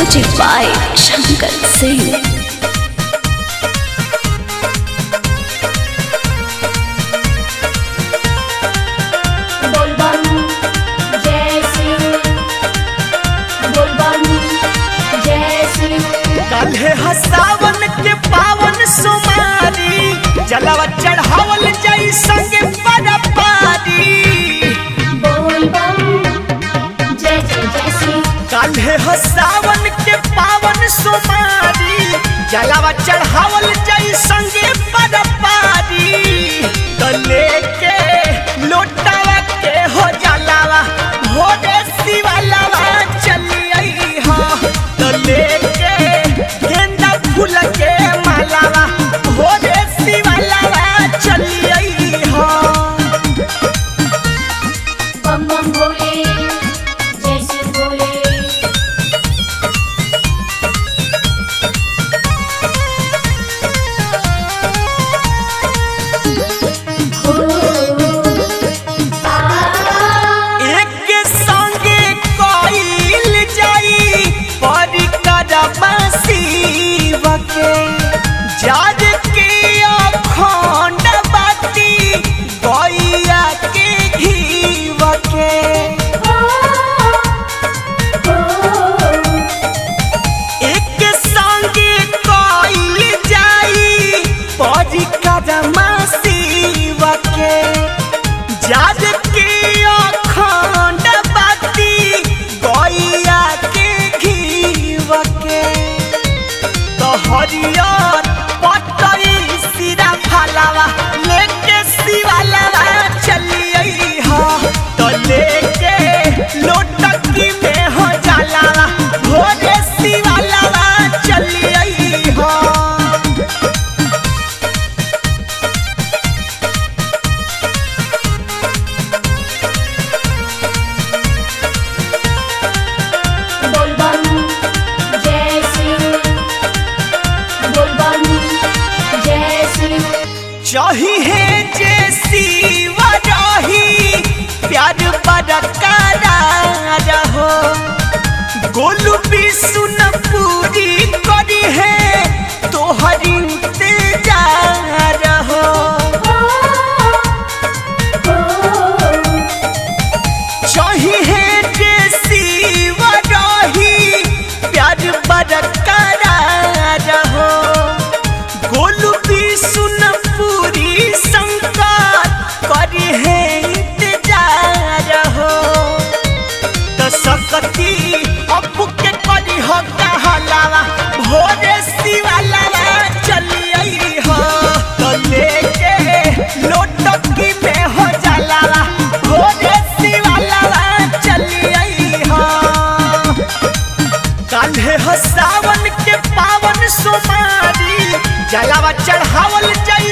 Beauty by Shankar Singh. हसावन के पावन सुमारी जलावा चढ़ावल जाए काल्हे ह सावन के पावन सोमारी जलावा चढ़ावल जई संगे पद पारी तले चाही है जैसी वराही प्यार बरकरार हो गोलू भी सुन पूरी करी है तो हरी तोहर इंतज़ार शादी जयावा चढ़ावल जाई